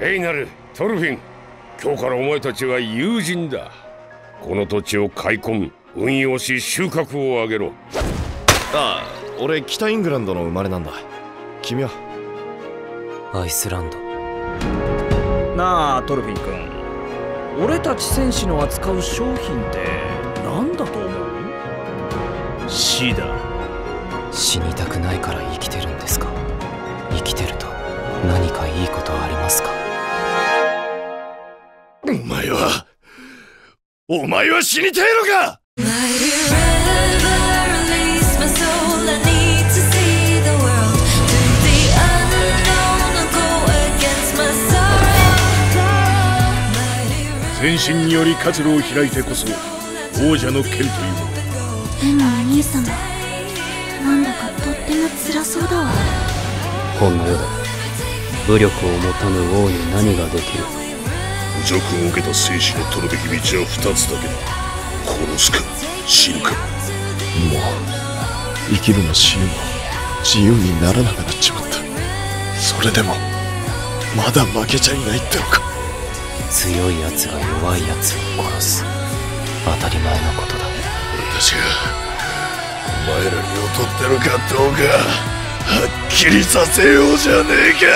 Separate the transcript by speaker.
Speaker 1: エイナルトルフィン。今日からお前たちは友人だ。この土地を開墾運用し収穫を上げろ。
Speaker 2: ああ俺北イングランドの生まれなんだ。君は？
Speaker 3: アイスランド。
Speaker 4: なあトルフィン君。俺たち戦士の扱う商品って何だと思う？死だ
Speaker 3: 死にたくないから生きてるんですか？生きてると何かいいことありますか？
Speaker 2: お前は、お前は死にたいのか！
Speaker 5: 全身により活路を開いてこそ王者の剣という。の
Speaker 6: でもお兄様なんだかとっても辛そうだわ。
Speaker 3: こんの世で武力を持たぬ王に何ができる？
Speaker 5: 辱を受けた戦士の取るべき道は二つだけだ殺すか死ぬか。
Speaker 2: もう生きるも死ぬも自由にならなくなっちまった。それでもまだ負けちゃいないってのか。
Speaker 3: 強い奴が弱い奴を殺す。当たり前のことだ
Speaker 5: 俺たちがお前らに劣ってるかどうかはっきりさせようじゃねえか